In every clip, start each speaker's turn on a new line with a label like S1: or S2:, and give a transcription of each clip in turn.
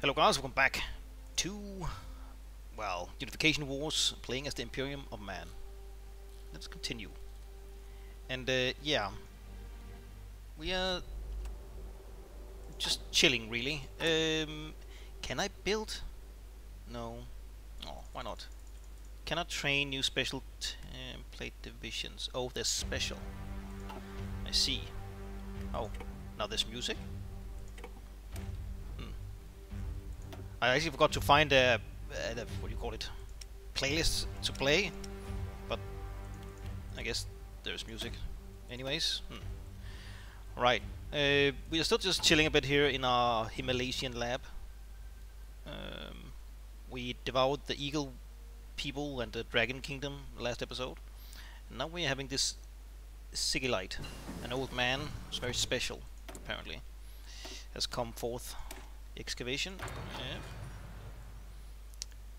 S1: Hello guys, welcome back to, well, Unification Wars, playing as the Imperium of Man. Let's continue. And uh, yeah, we are just chilling really. Um, can I build? No. Oh, why not? Can I train new special template divisions. Oh, they're special. I see. Oh, now there's music. I actually forgot to find a, a, what do you call it, playlist to play, but I guess there's music. Anyways, hmm. right. Uh, we are still just chilling a bit here in our Himalayan lab. Um, we devoured the eagle people and the dragon kingdom last episode. And now we're having this Sigillite, an old man who's very special, apparently, has come forth excavation. Yeah.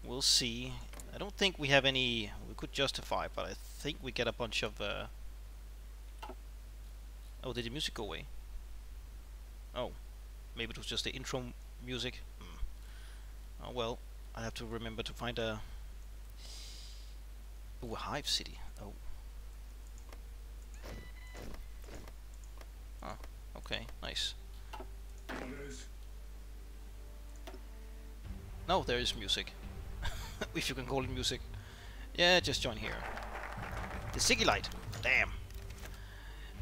S1: We'll see. I don't think we have any... We could justify, but I think we get a bunch of... Uh oh, did the music go away? Oh. Maybe it was just the intro music. Hmm. Oh well, I have to remember to find a... Ooh, a hive city. Oh. Ah, okay, nice. No, there is music. if you can call it music. Yeah, just join here. The Sigillite. Damn.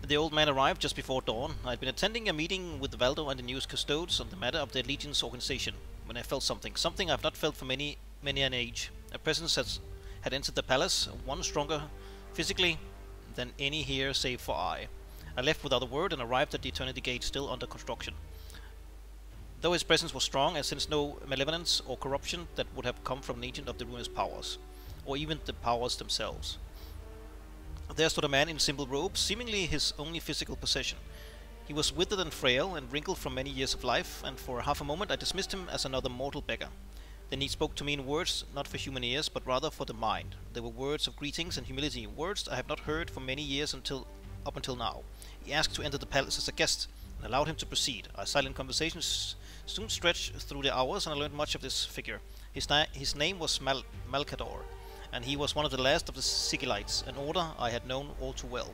S1: The old man arrived just before dawn. I had been attending a meeting with Valdo and the news custodes on the matter of the Legion's organization when I felt something. Something I've not felt for many, many an age. A presence has, had entered the palace, one stronger physically than any here save for I. I left without a word and arrived at the Eternity Gate still under construction. Though his presence was strong, I sensed no malevolence or corruption that would have come from an agent of the ruinous powers, or even the powers themselves. There stood a man in simple robes, seemingly his only physical possession. He was withered and frail, and wrinkled from many years of life, and for half a moment I dismissed him as another mortal beggar. Then he spoke to me in words not for human ears, but rather for the mind. They were words of greetings and humility, words I have not heard for many years until up until now. He asked to enter the palace as a guest, and allowed him to proceed. Our silent conversations soon stretched through the hours, and I learned much of this figure. His, na his name was Mal Malcador, and he was one of the last of the Sigillites, an order I had known all too well.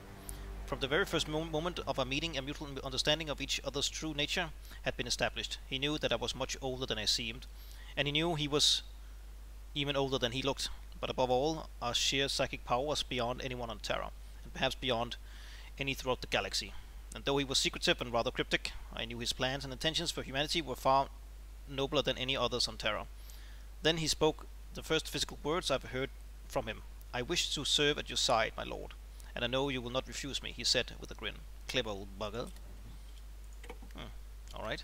S1: From the very first mo moment of our meeting, a mutual understanding of each other's true nature had been established. He knew that I was much older than I seemed, and he knew he was even older than he looked. But above all, our sheer psychic power was beyond anyone on Terra, and perhaps beyond any throughout the galaxy and though he was secretive and rather cryptic, I knew his plans and intentions for humanity were far nobler than any others on Terra. Then he spoke the first physical words I've heard from him. I wish to serve at your side, my lord, and I know you will not refuse me, he said with a grin. Clever old bugger. Hmm. Alright.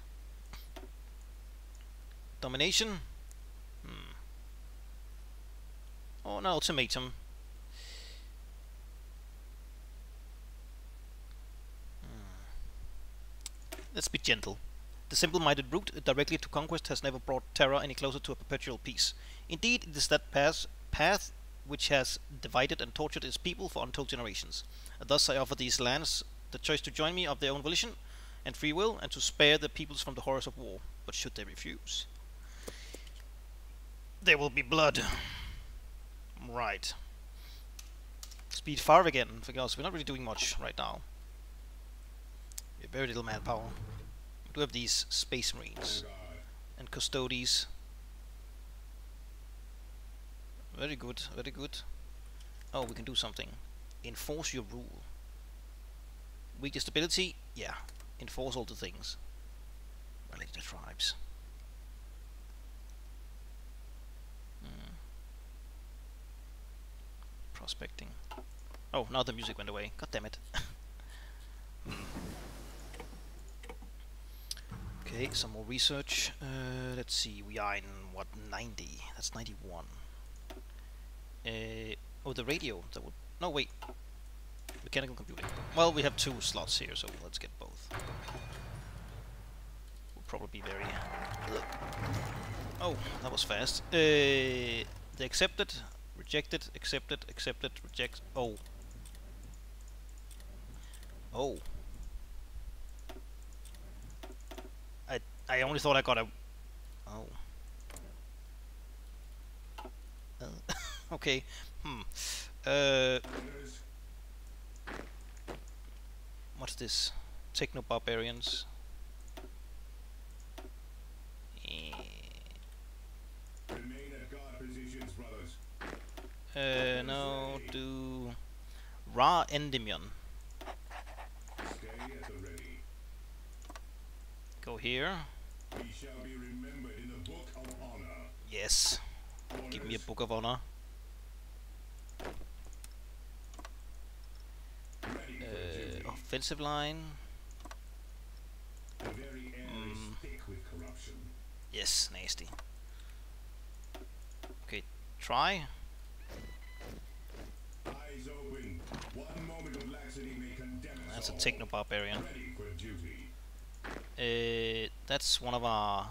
S1: Domination? Hmm. Oh, an ultimatum. Let's be gentle. The simple-minded route directly to conquest has never brought Terra any closer to a perpetual peace. Indeed, it is that path, path which has divided and tortured its people for untold generations. Thus I offer these lands the choice to join me of their own volition and free will, and to spare the peoples from the horrors of war. But should they refuse, there will be blood. Right. Speed 5 again, because we're not really doing much right now very little manpower. We do have these space marines and custodes. Very good, very good. Oh, we can do something. Enforce your rule. Weakest ability? Yeah. Enforce all the things. Relate the tribes. Hmm. Prospecting. Oh, now the music went away. God damn it. Okay, some more research. Uh, let's see, we are in, what, 90? That's 91. Uh, oh, the radio. That would... No, wait. Mechanical computing. Well, we have two slots here, so let's get both. Will probably be very... Oh, that was fast. Uh, they accepted, rejected, accepted, accepted, reject... Oh. Oh. I only thought I got a... Oh. Uh, okay. Hmm. Uh. What's this? Techno barbarians.
S2: Remain at guard positions, brothers.
S1: Uh, no, do Ra Endymion. Go here.
S2: We shall be remembered in the book of honor.
S1: Yes. Give me a book of honor. Uh, offensive line.
S2: The very air
S1: mm.
S2: is thick with corruption.
S1: Yes, nasty. Okay, try.
S2: Eyes open. One moment of laxity may condemn
S1: That's a techno barbarian.
S2: Ready for duty.
S1: Uh, that's one of our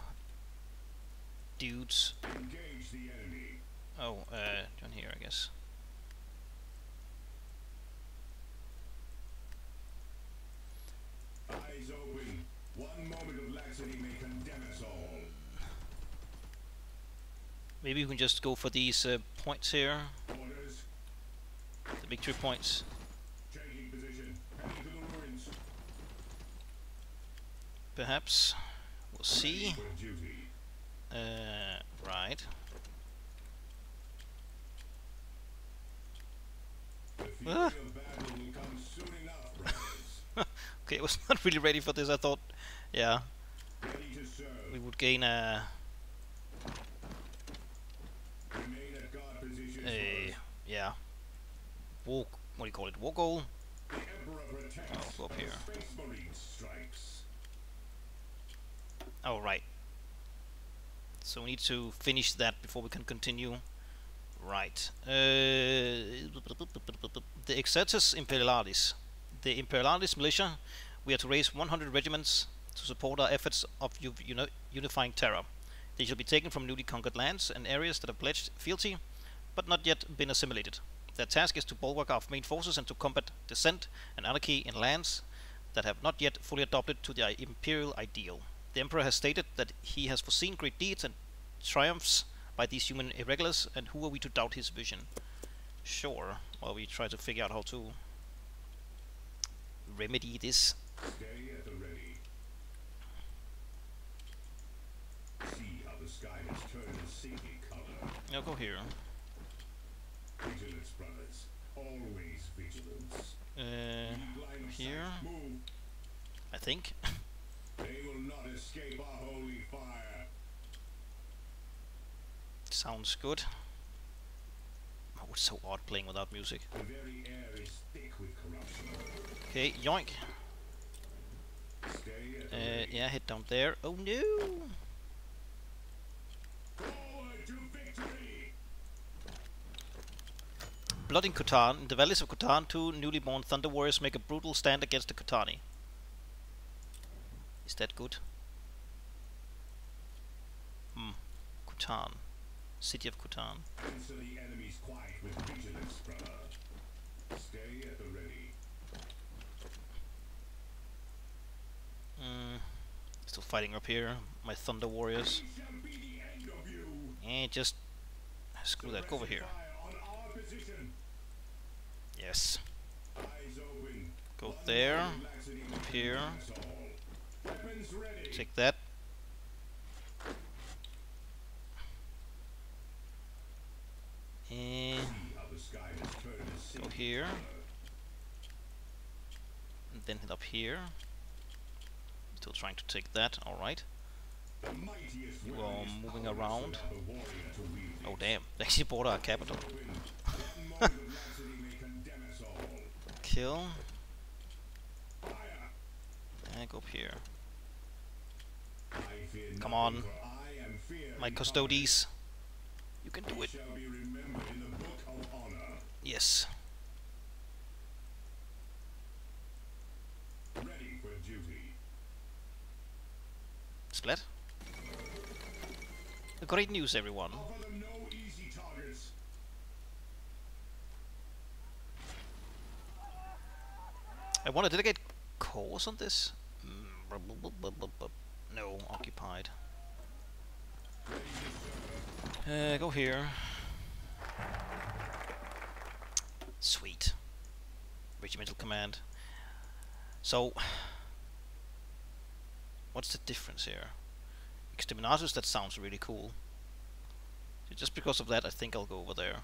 S1: dudes.
S2: Engage the enemy.
S1: Oh, uh, down here, I guess.
S2: Eyes open. One moment of laxity may condemn us all.
S1: Maybe we can just go for these uh, points here,
S2: Orders.
S1: the victory points.
S2: Changing position. Heading to the ruins.
S1: Perhaps.
S2: Duty.
S1: Uh, right. Okay, I was not really ready for this. I thought, yeah, we would gain a, a yeah, walk. What do you call it? War goal. Oh, go up here.
S2: Strikes.
S1: Oh, right. So we need to finish that before we can continue. Right. Uh, the Excertus Imperialis. The Imperialis militia. We are to raise 100 regiments to support our efforts of uni- unifying Terra. They shall be taken from newly conquered lands and areas that have pledged fealty, but not yet been assimilated. Their task is to bulwark our main forces and to combat dissent and anarchy in lands that have not yet fully adopted to the imperial ideal. The Emperor has stated that he has foreseen great deeds and triumphs by these human irregulars, and who are we to doubt his vision? Sure, while we try to figure out how to remedy this.
S2: Stay at the ready. See how the sky has turned a sinky color.
S1: I'll go here.
S2: Vigilance, brothers. Always vigilance.
S1: Uh,
S2: Keep line of sight.
S1: here? I think.
S2: They will not escape our holy fire.
S1: Sounds good. Oh, it's so odd playing without music.
S2: The very air is thick with corruption.
S1: Okay, yoink.
S2: Stay at the
S1: Uh, yeah, head down there. Oh no! Blood in Khotan. In the valleys of Khotan, two newly born Thunder Warriors make a brutal stand against the Khotani. Is that good? Hmm. Khotan. City of Kutan.
S2: Answer the enemy's quiet with vigilance, brother. Stay at the ready.
S1: Mm. Still fighting up here. My Thunder Warriors.
S2: We shall be the end of you.
S1: Eh, just screw that. Go over here.
S2: Fire on our position.
S1: Yes. Go there.
S2: moment of laxity may
S1: Up here.
S2: condemn us all. Weapons ready.
S1: Take that. Eh,
S2: See how the sky has turned a
S1: go here. And then hit up here. Still trying to take that. Alright. You are moving around. Oh damn. They actually bought our capital. Kill. And go up here. Come on. My custodes. You can do it. Yes.
S2: Ready for duty.
S1: Splat. Great news, everyone.
S2: No easy targets.
S1: I want to delegate cores on this. Mm, No, occupied. Uh, go here. Sweet. Regimental command. So, what's the difference here? Exterminatus, that sounds really cool. So just because of that, I think I'll go over there.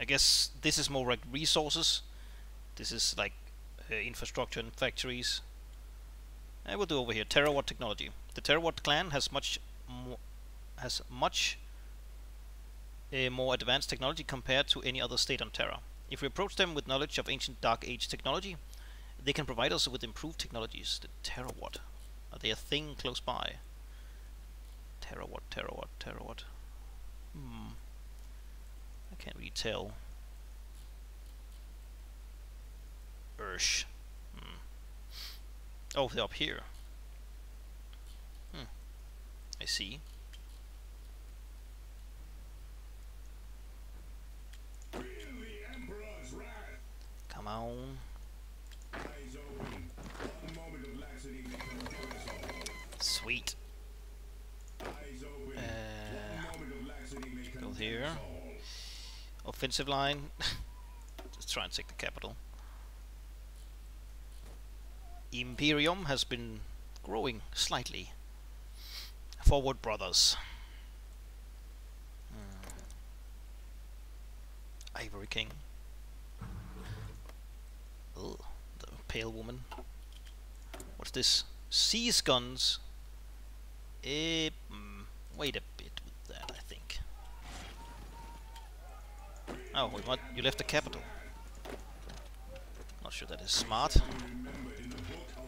S1: I guess this is more like resources. This is like uh, infrastructure and factories. I will do over here Terawatt technology. The Terawatt clan has much more has much uh, more advanced technology compared to any other state on Terra. If we approach them with knowledge of ancient Dark Age technology, they can provide us with improved technologies. The Terawatt. Are they a thing close by? Terawatt, Terawatt, Terawatt. Hmm. I can't really tell. Ursh. Hmm. Oh, they're up here. Hmm. I see.
S2: Feel the Emperor's wrath.
S1: Come on.
S2: Eyes open. One moment of laxity may control us all.
S1: Sweet. Uh,
S2: control
S1: here. offensive line. Just try and take the capital. Imperium has been growing slightly. Forward, brothers. Hmm. Ivory King. Ugh, the pale woman. What's this? Seize guns. Eh, mm, wait a bit with that, I think. Oh, what? You left the capital. Not sure that is smart.
S2: Remembered in the Book of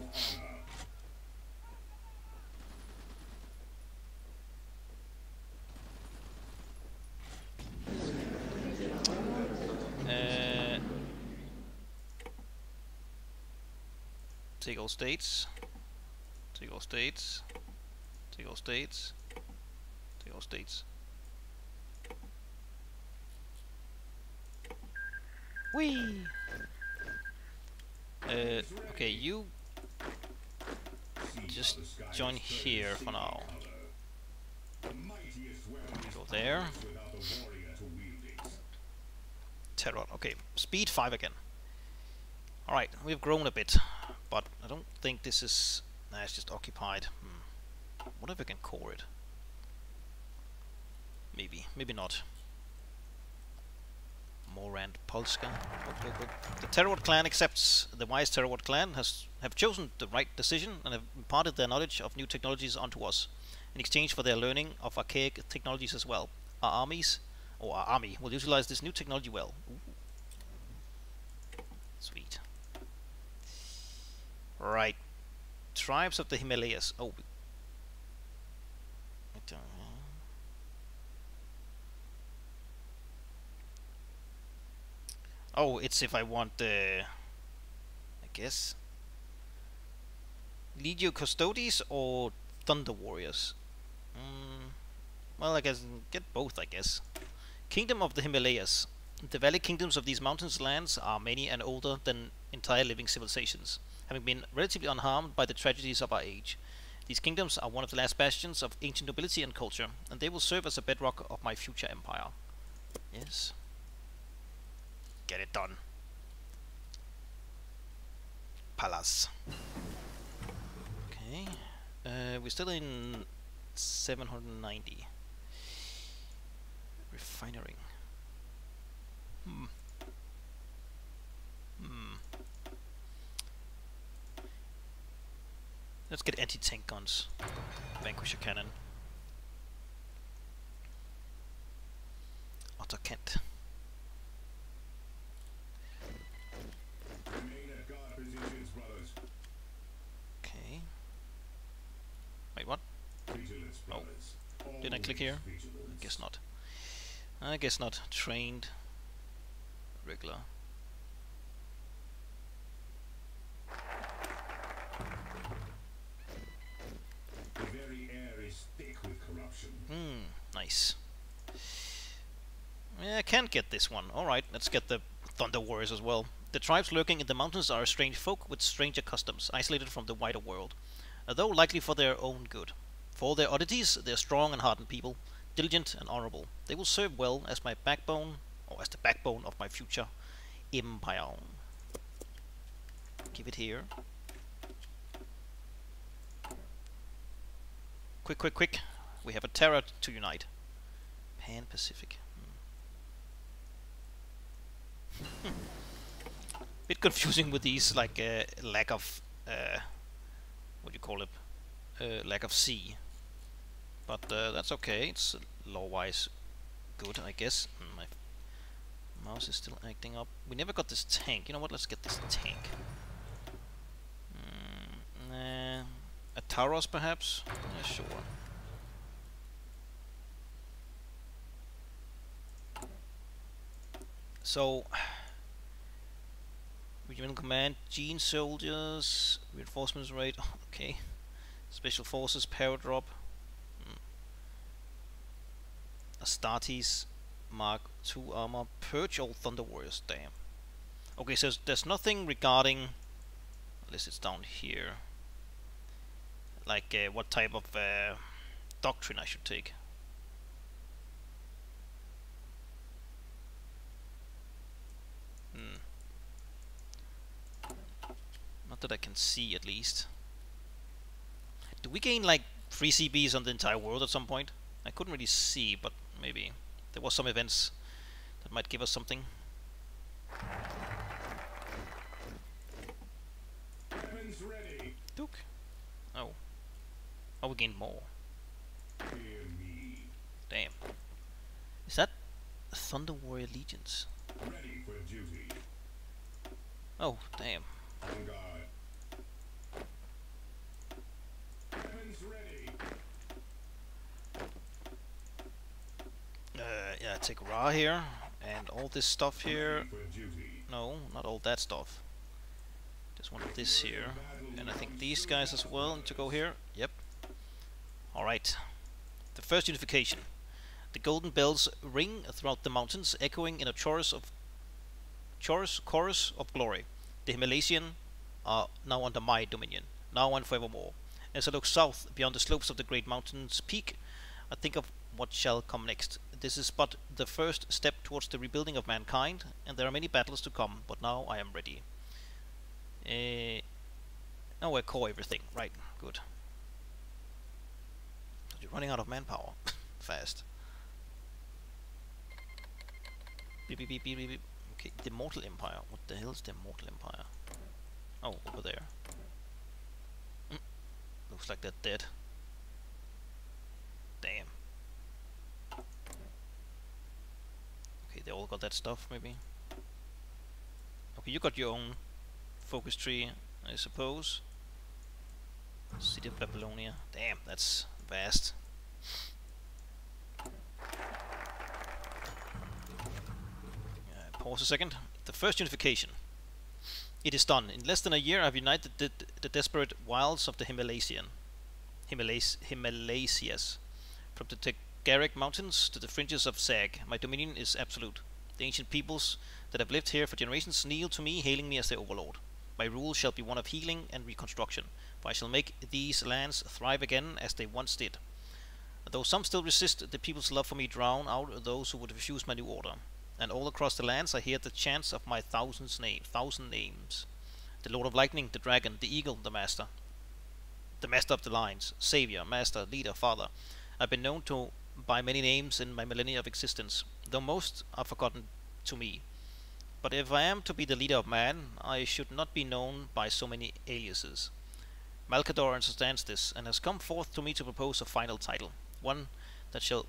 S2: Honor.
S1: Uh, take all states. All states. All states. All states. Whee! Uh, okay, you just
S2: how the sky
S1: join here for now.
S2: color. The mightiest realm is
S1: Go there.
S2: powerless without the warrior to wield it.
S1: Terra. Okay, speed 5 again. Alright, we've grown a bit, but I don't think this is... Nah, it's just occupied. Hmm. What if I can core it? Maybe, maybe not. Morand Polska. The Terawatt clan accepts the wise Terawatt clan has have chosen the right decision and have imparted their knowledge of new technologies onto us in exchange for their learning of archaic technologies as well. Our armies, or our army, will utilize this new technology well. Ooh. Sweet. Right. Tribes of the Himalayas. Oh. Oh, it's if I want the. I guess. Legio Custodes or Thunder Warriors? Mm, well, I guess get both, I guess. Kingdom of the Himalayas. The valley kingdoms of these mountains lands are many and older than entire living civilizations, having been relatively unharmed by the tragedies of our age. These kingdoms are one of the last bastions of ancient nobility and culture, and they will serve as a bedrock of my future empire. Yes. Get it done. Palace. Okay. Uh, we're still in 790. Refinery. Hmm. Let's get anti-tank guns. Vanquisher cannon. Otto Kent. Okay. Wait, what?
S2: Brothers.
S1: Did I click here? I guess not. I guess not. Trained. Regular.
S2: The very air is thick with corruption.
S1: Hmm, nice. Yeah, I can't get this one. Alright, let's get the Thunder Warriors as well. The tribes lurking in the mountains are a strange folk with stranger customs, isolated from the wider world. although likely for their own good. For all their oddities, they are strong and hardened people, diligent and honorable. They will serve well as my backbone, or as the backbone of my future empire. Give it here. Quick, quick, quick. We have a Terra to unite. Pan Pacific. Hmm. Bit confusing with these, like, uh, lack of, uh, what do you call it? Uh, lack of C. But uh, that's okay, it's law-wise good, I guess. Hmm, my mouse is still acting up. We never got this tank. You know what, let's get this tank. Mm. A Taurus, perhaps? Yeah, sure. So, Regional Command, Gene Soldiers, Reinforcements Rate, okay. Special Forces, Paradrop. Hmm. Astartes, Mark II armor, Purge all Thunder Warriors, damn. Okay, so there's nothing regarding, unless it's down here, like uh, what type of uh, doctrine I should take. Not that I can see, at least. Do we gain, like, free CBs on the entire world at some point? I couldn't really see, but maybe. There was some events that might give us something. Duke. Oh. Oh, we gained more. Damn. Is that Thunder Warrior Legions?
S2: Ready for duty.
S1: Oh, damn.
S2: On guard. Weapons ready.
S1: Uh, yeah, take Ra here, and all this stuff here. No, not all that stuff. Just one of this here. And I think these guys as well need to go here. Yep. Alright. The first unification. The golden bells ring throughout the mountains, echoing in a chorus of chorus chorus of glory. The Himalayan are now under my dominion, now and forevermore. As I look south beyond the slopes of the great mountain's peak, I think of what shall come next. This is but the first step towards the rebuilding of mankind, and there are many battles to come, but now I am ready. Uh, now I core everything. Right, good. You're running out of manpower. Fast. Beep, beep, beep, beep, beep. Okay, the Mortal Empire. What the hell is the Mortal Empire? Oh, over there. Mm. Looks like they're dead. Damn. Okay, they all got that stuff, maybe. Okay, you got your own focus tree, I suppose. City of Babylonia. Damn, that's vast. Uh, pause a second. The first unification. It is done. In less than a year, I've united the, the desperate wilds of the Himalayan. Himalayas, Himalayas. From the Tegaric Mountains to the fringes of Zag, my dominion is absolute. The ancient peoples that have lived here for generations kneel to me, hailing me as their overlord. My rule shall be one of healing and reconstruction, for I shall make these lands thrive again as they once did. Though some still resist, the people's love for me drown out those who would refuse my new order. And all across the lands I hear the chants of my thousands name, thousand names. The Lord of Lightning, the Dragon, the Eagle, the Master. The Master of the Lines, Savior, Master, Leader, Father. I've been known to by many names in my millennia of existence, though most are forgotten to me. But if I am to be the leader of man, I should not be known by so many aliases. Malcador understands this, and has come forth to me to propose a final title, one that shall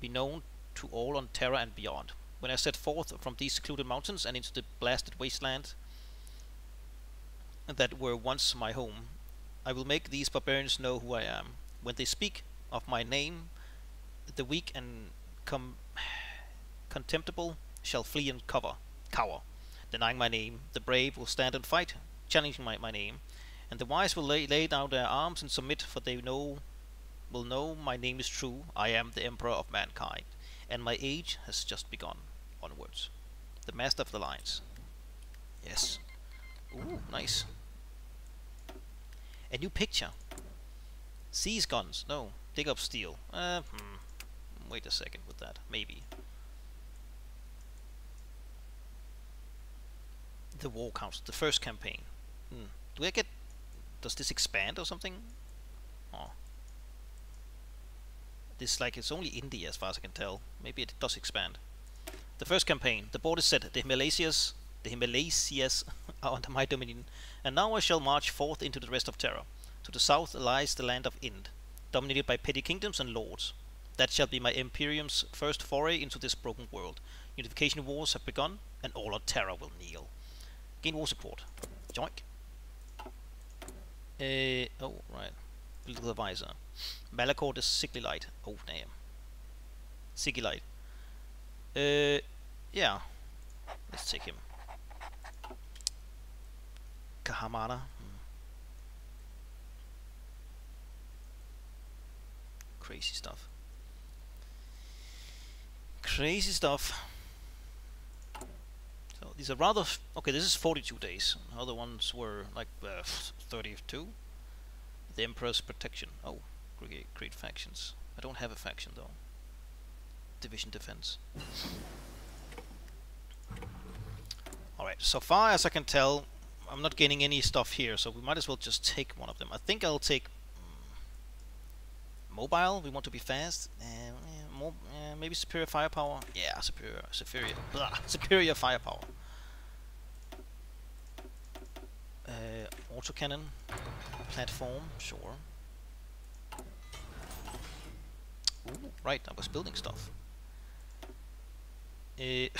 S1: be known to all on Terra and beyond. When I set forth from these secluded mountains and into the blasted wasteland that were once my home, I will make these barbarians know who I am. When they speak of my name, the weak and contemptible shall flee and cover, cower. Denying my name, the brave will stand and fight, challenging my, my name, and the wise will lay, lay down their arms and submit, for they know will know my name is true. I am the emperor of mankind, and my age has just begun. Onwards, the master of the lines. Yes. Ooh, nice. A new picture. Seize guns. No. Dig up steel. Uh, hmm. Wait a second with that. Maybe. The War Council. The first campaign. Hmm. Do I get... Does this expand or something? Oh. This, like, it's only India as far as I can tell. Maybe it does expand. The first campaign. The board is set. The Himalayas... The Himalayas are under my dominion. And now I shall march forth into the rest of Terra. To the south lies the land of Ind, dominated by petty kingdoms and lords. That shall be my Imperium's first foray into this broken world. Unification wars have begun, and all of Terra will kneel. Gain war support. Joink. Uh, oh, right. Political advisor. Malcador is sickly light. Oh, damn. Sickly light. Uh, yeah. Let's take him. Kahamana. Hmm. Crazy stuff. Crazy stuff. So these are rather okay. This is 42 days. Other ones were like uh, 32. The Emperor's protection. Oh, create, create factions. I don't have a faction though. Division defense. Alright, so far as I can tell, I'm not gaining any stuff here, so we might as well just take one of them. I think I'll take mm, mobile. We want to be fast. Uh, more, uh, maybe superior firepower. Yeah, superior, superior, blah, superior firepower. Uh, autocannon, platform, sure. Ooh, right, I was building stuff. Uh,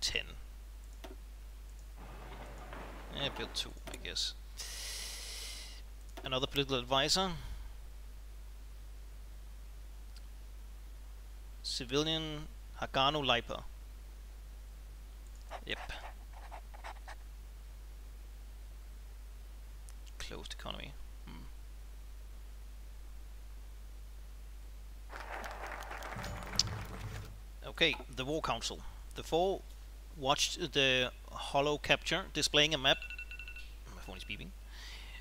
S1: 10. Yeah, build 2, I guess. Another political advisor. Civilian Hagano Lipa. Yep. Closed economy. Hmm. Okay, the War Council. The four watched the holocapture displaying a map. My phone is beeping.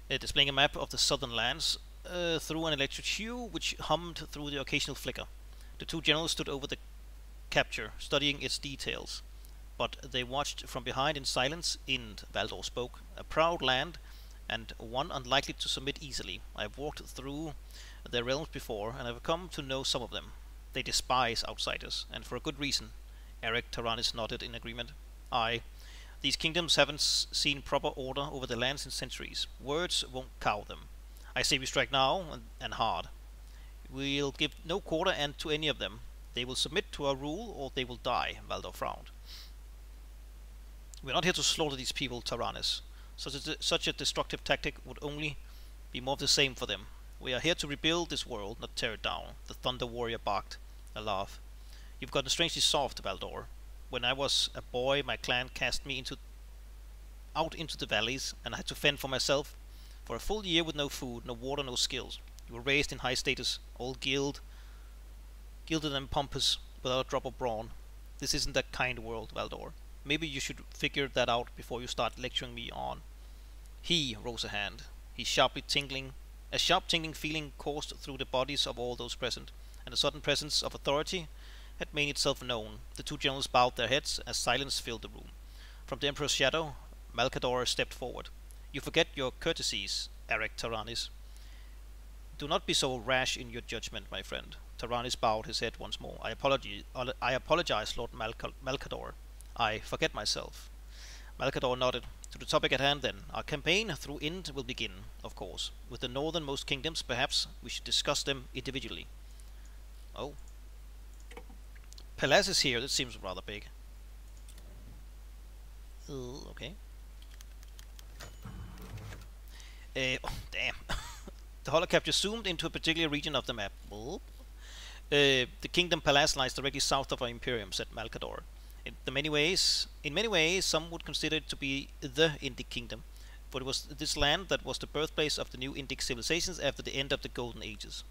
S1: Uh, displaying a map of the southern lands uh, through an electric hue which hummed through the occasional flicker. The two generals stood over the capture, studying its details. But they watched from behind in silence. Ind, Valdor spoke. A proud land, and one unlikely to submit easily. I have walked through their realms before, and I have come to know some of them. They despise outsiders, and for a good reason. Arik Taranis nodded in agreement. Aye. These kingdoms haven't seen proper order over the lands in centuries. Words won't cow them. I say we strike now, and, and hard. We'll give no quarter end to any of them. They will submit to our rule, or they will die, Valdor frowned. We're not here to slaughter these people, Taranis. Such a, such a destructive tactic would only be more of the same for them. We are here to rebuild this world, not tear it down. The Thunder Warrior barked. A laugh. You've gotten strangely soft, Valdor. When I was a boy, my clan cast me into out into the valleys, and I had to fend for myself for a full year with no food, no water, no skills. You were raised in high status, all gild, gilded and pompous, without a drop of brawn. This isn't that kind world, Valdor. Maybe you should figure that out before you start lecturing me on. He rose a hand. He sharply tingling, a sharp tingling feeling coursed through the bodies of all those present, and a sudden presence of authority had made itself known. The two generals bowed their heads as silence filled the room. From the Emperor's shadow, Malcador stepped forward. You forget your courtesies, Arik Taranis. Do not be so rash in your judgment, my friend. Taranis bowed his head once more. I apologize, I apologize, Lord Malca Malcador. I forget myself. Malcador nodded. To the topic at hand, then. Our campaign through Ind will begin, of course. With the northernmost kingdoms, perhaps we should discuss them individually. Oh. Palas is here. That seems rather big. Uh, okay. Uh, oh, damn. the holocapture zoomed into a particular region of the map. Uh, the Kingdom Palas lies directly south of our Imperium, said Malcador. In many ways, in many ways, some would consider it to be the Indic Kingdom, for it was this land that was the birthplace of the new Indic civilizations after the end of the Golden Ages.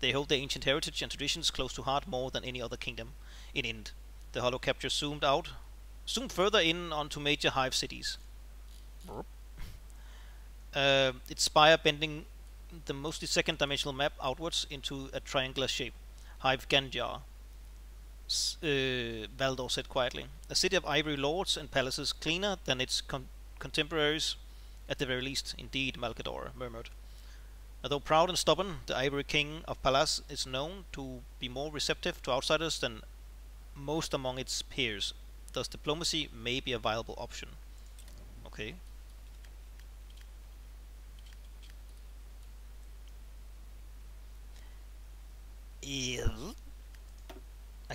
S1: They hold their ancient heritage and traditions close to heart more than any other kingdom in Ind. The holocapture zoomed out, zoomed further in onto major hive cities. uh, its spire bending the mostly second dimensional map outwards into a triangular shape. Hive Ganjar. Uh, Valdor said quietly. A city of ivory lords and palaces cleaner than its con- contemporaries, at the very least. Indeed, Malcador murmured. Although proud and stubborn, the Ivory King of Palas is known to be more receptive to outsiders than most among its peers. Thus, diplomacy may be a viable option. Okay.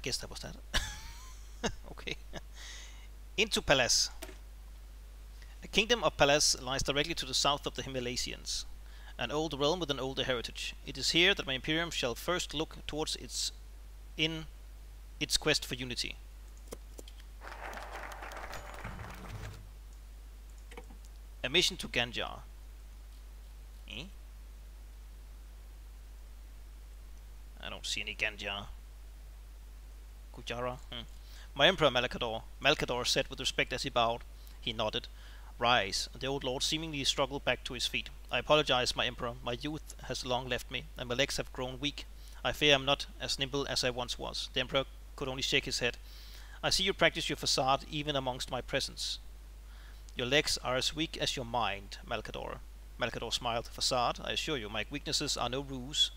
S1: Guess that was that. okay. Into Palas. The kingdom of Palas lies directly to the south of the Himalaysians, an old realm with an older heritage. It is here that my imperium shall first look towards its in its quest for unity. A mission to Ganjar. Eh? I don't see any Ganjar. Gujara? Hmm. My Emperor Malcador. Malcador said with respect as he bowed. He nodded. Rise. The old lord seemingly struggled back to his feet. I apologize, my Emperor. My youth has long left me, and my legs have grown weak. I fear I am not as nimble as I once was. The Emperor could only shake his head. I see you practice your facade even amongst my presence. Your legs are as weak as your mind, Malcador. Malcador smiled. Facade, I assure you, my weaknesses are no ruse.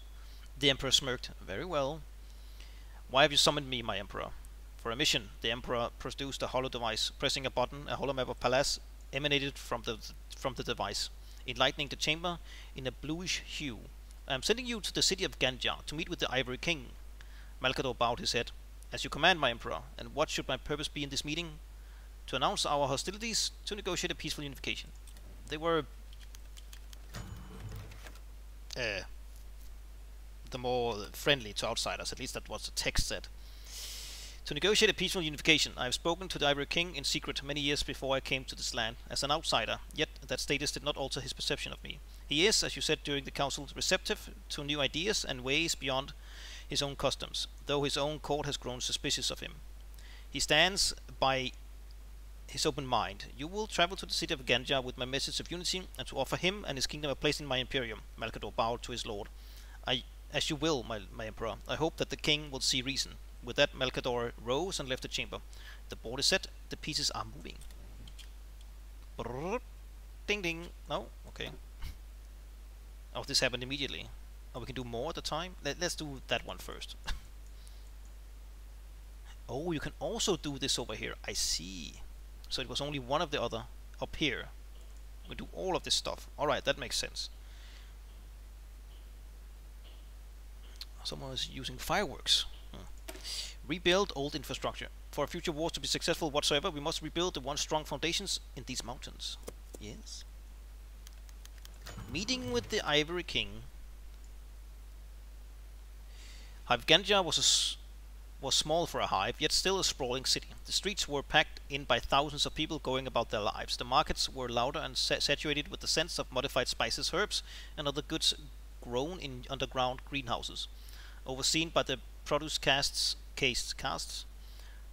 S1: The Emperor smirked. Very well. Why have you summoned me, my Emperor? For a mission, the Emperor produced a hollow device. Pressing a button, a hollow map of Palas emanated from the from the device, enlightening the chamber in a bluish hue. I am sending you to the city of Ganjar to meet with the Ivory King. Malcador bowed his head. As you command, my Emperor. And what should my purpose be in this meeting? To announce our hostilities, to negotiate a peaceful unification. They were uh, the more friendly to outsiders. At least that was the text said. To negotiate a peaceful unification, I have spoken to the Ivory King in secret many years before I came to this land as an outsider, yet that status did not alter his perception of me. He is, as you said during the council, receptive to new ideas and ways beyond his own customs, though his own court has grown suspicious of him. He stands by his open mind. You will travel to the city of Ganjar with my message of unity and to offer him and his kingdom a place in my imperium. Malcador bowed to his lord. I, as you will, my, my emperor. I hope that the king will see reason. With that, Malcador rose and left the chamber. The board is set. The pieces are moving. Brrr. Ding ding. No? Okay. Oh, this happened immediately. Oh, we can do more at the time? Let, let's do that one first. oh, you can also do this over here. I see. So it was only one of the other up here. We do all of this stuff. Alright, that makes sense. Someone is using fireworks. Hmm. Rebuild old infrastructure. For future war to be successful whatsoever, we must rebuild the once strong foundations in these mountains. Yes. Meeting with the Ivory King. Hive Ganjar was a s was small for a hive, yet still a sprawling city. The streets were packed in by thousands of people going about their lives. The markets were louder and sa saturated with the scents of modified spices, herbs, and other goods grown in underground greenhouses, overseen by the produce casts, castes, casts.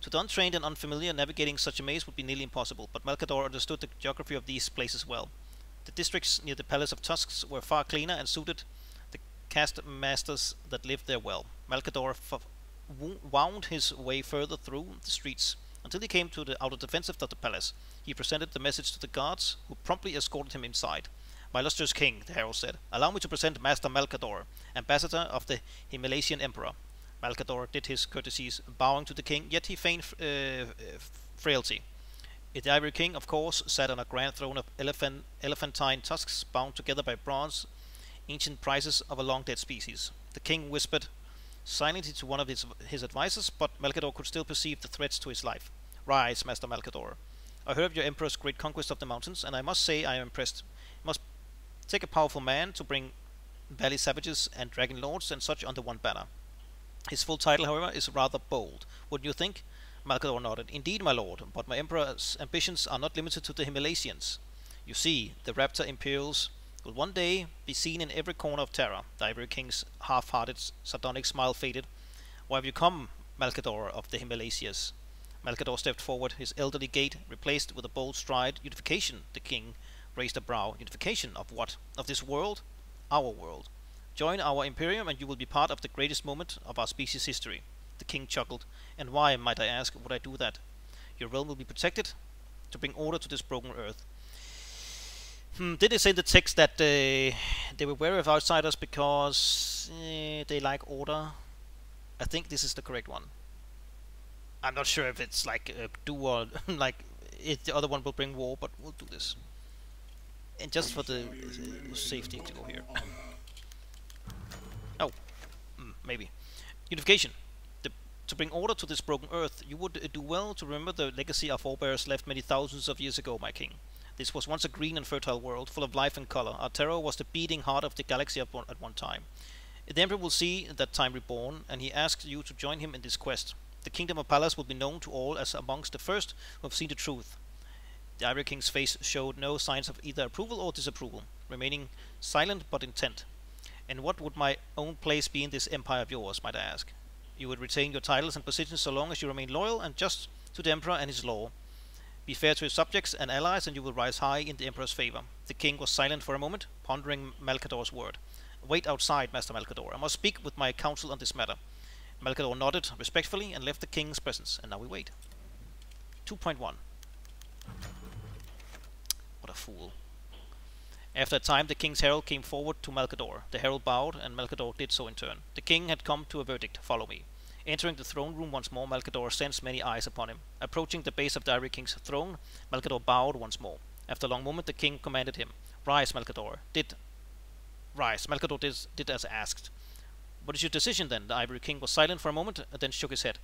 S1: To the untrained and unfamiliar, navigating such a maze would be nearly impossible, but Malcador understood the geography of these places well. The districts near the Palace of Tusks were far cleaner and suited the caste masters that lived there well. Malcador wound his way further through the streets until he came to the outer defensive of the palace. He presented the message to the guards, who promptly escorted him inside. My illustrious king, the herald said, allow me to present Master Malcador, ambassador of the Himalayan Emperor. Malcador did his courtesies, bowing to the king, yet he feigned uh, frailty. The Ivory King, of course, sat on a grand throne of elephant, elephantine tusks bound together by bronze, ancient prizes of a long dead species. The king whispered silently to one of his, his advisors, but Malcador could still perceive the threats to his life. Rise, Master Malcador. I heard of your emperor's great conquest of the mountains, and I must say I am impressed. Must take a powerful man to bring valley savages and dragon lords and such under one banner. His full title, however, is rather bold, wouldn't you think? Malcador nodded. Indeed, my lord, but my emperor's ambitions are not limited to the Himalaysians. You see, the Raptor Imperialis will one day be seen in every corner of Terra. The Ivory King's half-hearted, sardonic smile faded. Why have you come, Malcador of the Himalaysias? Malcador stepped forward, his elderly gait replaced with a bold stride. Unification, the king raised a brow. Unification of what? Of this world? Our world. Join our Imperium and you will be part of the greatest moment of our species' history. The king chuckled. And why, might I ask, would I do that? Your realm will be protected to bring order to this broken earth. Hmm, did they say in the text that uh, they were wary of outsiders because uh, they like order? I think this is the correct one. I'm not sure if it's like a do or like if the other one will bring war, but we'll do this. And just for the uh, safety to go here. Oh, mm, maybe. Unification. The, to bring order to this broken earth, you would uh, do well to remember the legacy our forebears left many thousands of years ago, my king. This was once a green and fertile world, full of life and color. Our Terra was the beating heart of the galaxy at one, at one time. The Emperor will see that time reborn, and he asks you to join him in this quest. The kingdom of Palas will be known to all as amongst the first who have seen the truth. The Ivory King's face showed no signs of either approval or disapproval, remaining silent but intent. And what would my own place be in this empire of yours, might I ask? You would retain your titles and positions so long as you remain loyal and just to the Emperor and his law. Be fair to his subjects and allies, and you will rise high in the Emperor's favor. The king was silent for a moment, pondering Malcador's word. Wait outside, Master Malcador. I must speak with my council on this matter. Malcador nodded respectfully and left the king's presence, and now we wait. 2.1 What a fool. After a time, the king's herald came forward to Malcador. The herald bowed, and Malcador did so in turn. The king had come to a verdict. Follow me. Entering the throne room once more, Malcador sensed many eyes upon him. Approaching the base of the Ivory King's throne, Malcador bowed once more. After a long moment, the king commanded him, Rise, Malcador. Did rise. Malcador did, did as asked. What is your decision then? The Ivory King was silent for a moment, and then shook his head.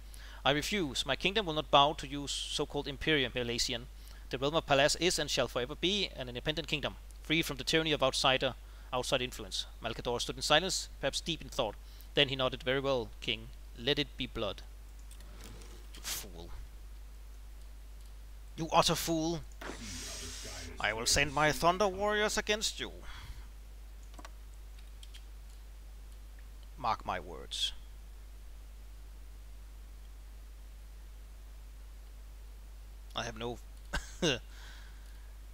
S1: I refuse. My kingdom will not bow to you, so-called Imperium Pelasian. The realm of Palas is and shall forever be an independent kingdom, free from the tyranny of outsider, outside influence. Malcador stood in silence, perhaps deep in thought. Then he nodded, Very well, king. Let it be blood. Fool. You utter fool. I will send my thunder warriors against you. Mark my words. I have no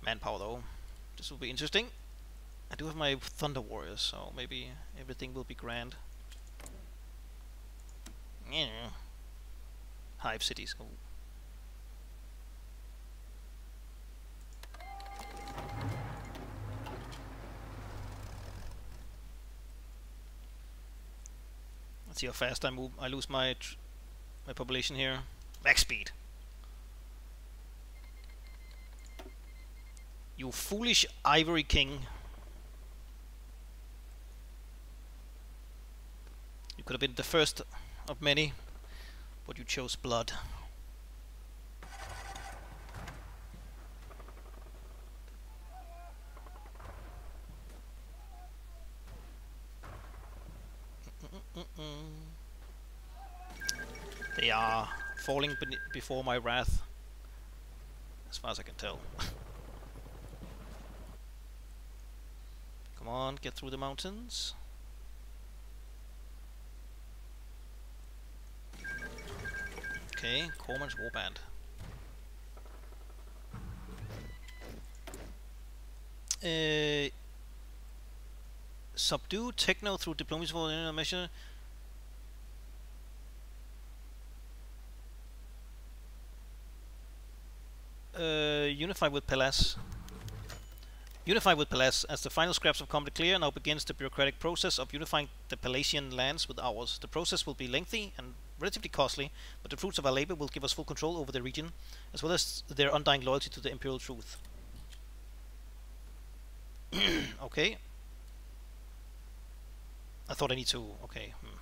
S1: manpower though. This will be interesting. I do have my thunder warriors, so maybe everything will be grand. Yeah. Hive cities. Oh. Let's see how fast I move. I lose my my population here. Max speed. You foolish Ivory King. You could have been the first of many, but you chose blood. They are falling before my wrath, as far as I can tell. Come on, get through the mountains. Okay, Corman's Warband. Uh, subdue techno through diplomacy for the measure. Uh, unify with Palas. Unify with Palas, as the final scraps of clear, now begins the bureaucratic process of unifying the Palatian lands with ours. The process will be lengthy and relatively costly, but the fruits of our labor will give us full control over the region, as well as their undying loyalty to the imperial truth. okay. I thought I need to... okay. Hmm.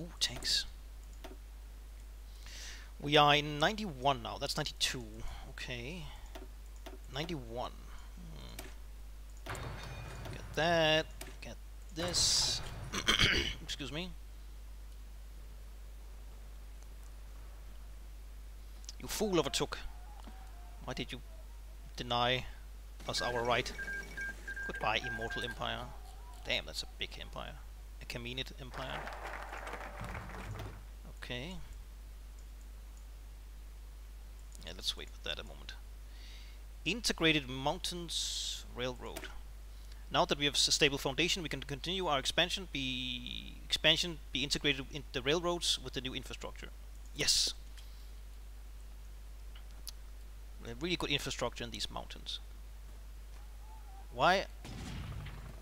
S1: Ooh, tanks. We are in 91 now, that's 92. Okay. 91. Hmm. Get that. Get this. Excuse me. You fool overtook. Why did you deny us our right? Goodbye, immortal empire. Damn, that's a big empire. Achaemenid empire. Okay. Yeah, let's wait with that a moment. Integrated Mountains Railroad. Now that we have a stable foundation, we can continue our expansion. Be expansion be integrated in the railroads with the new infrastructure. Yes. Really good infrastructure in these mountains. Why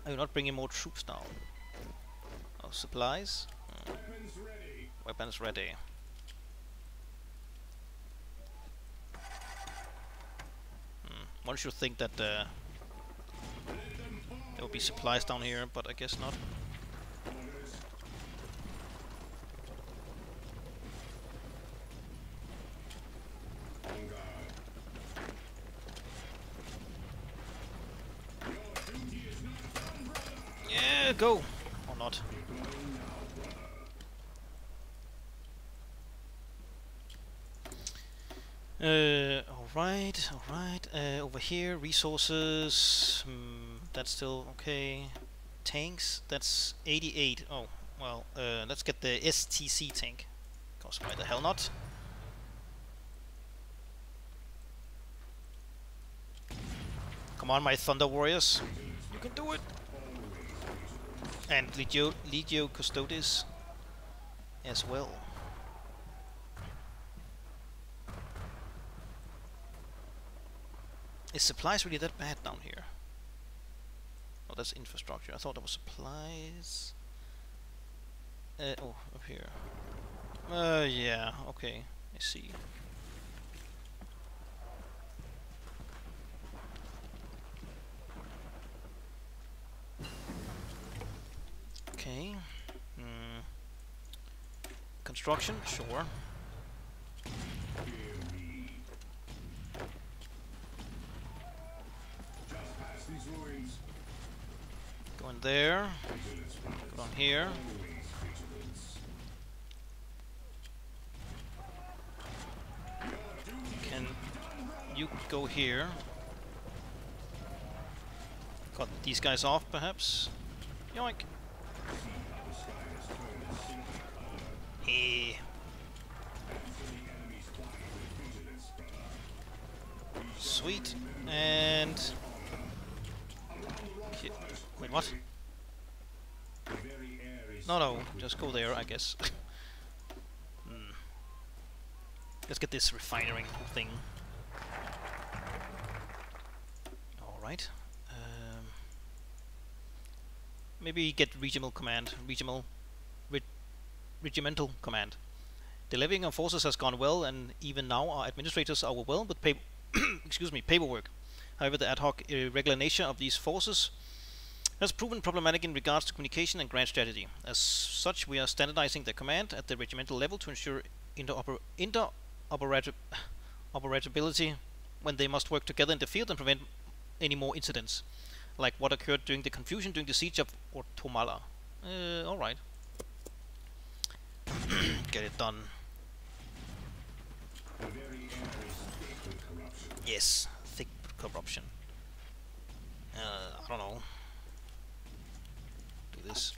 S1: are you not bringing more troops now? Oh, supplies. Hmm.
S2: Weapons ready.
S1: Weapons ready. Hmm. One should think that uh, there will be supplies down here, but I guess not. Yeah, go! Or not. Uh, alright, alright. Uh, over here, resources. Hmm, that's still okay. Tanks, that's 88. Oh, well, uh, let's get the STC tank. Because why the hell not? Come on, my Thunder Warriors. You can do it! And Legio, Legio Custodes as well. Is supplies really that bad down here? Oh, that's infrastructure. I thought that was supplies. Uh, oh, up here. Uh, yeah, okay. I see. Okay. Hmm. Construction, sure.
S2: Hear me. Just past these ruins.
S1: In there.
S2: Vigilance, brothers.
S1: Go on here. Can you go here? Cut these guys off, perhaps? Yoink! Hey. Sweet. And... Wait, what? No, no, just go there, I guess. Hmm. Let's get this refinery thing. Alright. Um, maybe get regional command. Regional... Re regimental command. The levying of forces has gone well, and even now our administrators are overwhelmed with excuse me, paperwork. However, the ad hoc irregular nature of these forces has proven problematic in regards to communication and grant strategy. As such, we are standardizing the command at the regimental level to ensure interoper interoperati- operability when they must work together in the field and prevent any more incidents, like what occurred during the confusion during the siege of Ortomala. Uh, alright. Get it done. Yes, thick corruption. Uh, I don't know. This.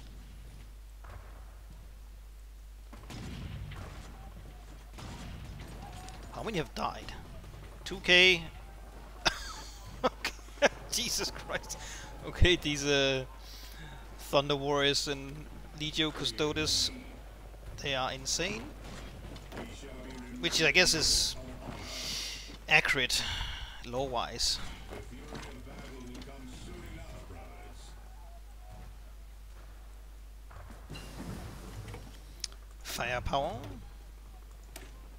S1: How many have died? 2k. Jesus Christ. Okay, these uh, Thunder Warriors and Legio Custodes, they are insane. Which I guess is accurate, law-wise.
S2: The fury of battle will come soon enough, brothers.
S1: Firepower.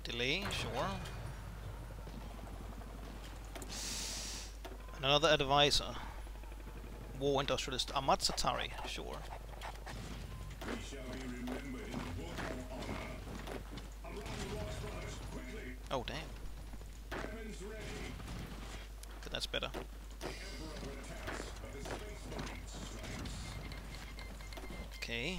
S1: Delay, sure. Another advisor. War industrialist. Ahmad Satari, sure. Oh, damn. Okay, that's better.
S2: The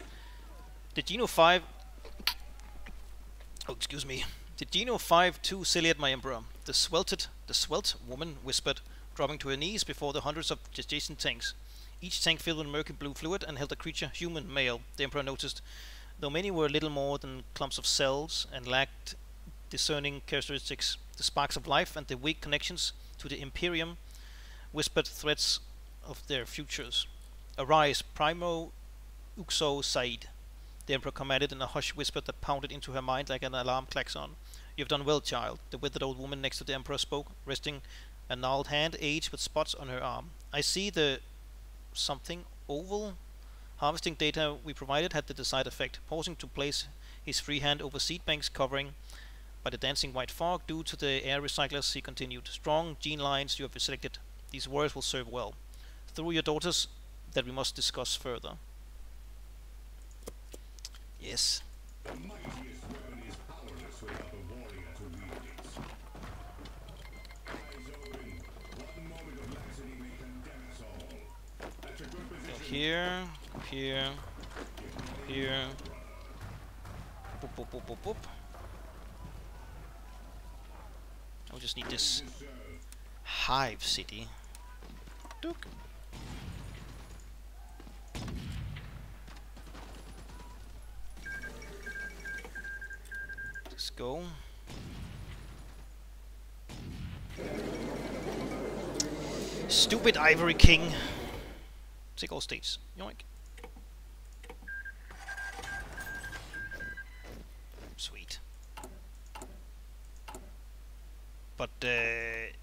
S2: The
S1: Geno 5... Oh, excuse me. The Geno 5 too silly at my Emperor. The swelted, the swelt woman whispered, dropping to her knees before the hundreds of adjacent tanks. Each tank filled with murky blue fluid and held a creature, human, male, the Emperor noticed. Though many were little more than clumps of cells and lacked discerning characteristics, the sparks of life and the weak connections to the Imperium whispered threats of their futures. Arise, Primo Uxo Said, the Emperor commanded in a hushed whisper that pounded into her mind like an alarm klaxon. You have done well, child, the withered old woman next to the Emperor spoke, resting a gnarled hand, aged with spots on her arm. I see the something oval harvesting data we provided had the desired effect, pausing to place his free hand over seed banks covering by the dancing white fog due to the air recyclers, he continued. Strong gene lines you have selected. These words will serve well. Through your daughters that we must discuss further. Yes.
S2: The mightiest weapon is powerless without the warrior to wield it. Rise, Odin. One moment of laxity may condemn us all. That's a good
S1: Go
S2: position.
S1: here, here, here. Boop, boop, boop, boop, boop. I just need this hive city. Dook. Stupid Ivory King. Take all states. Yoink. Sweet. But, uh...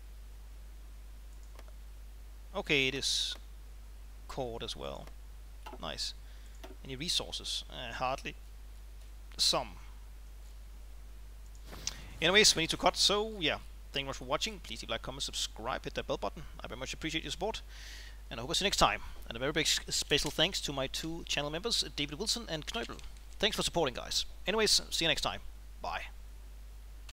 S1: Okay, it is cord as well. Nice. Any resources? Uh, hardly. Some. Anyways, we need to cut, so yeah. Thank you much for watching. Please leave a like, comment, subscribe, hit that bell button. I very much appreciate your support. And I hope to see you next time. And a very big special thanks to my two channel members, David Wilson and Knuepl. Thanks for supporting, guys. Anyways, see you next time. Bye.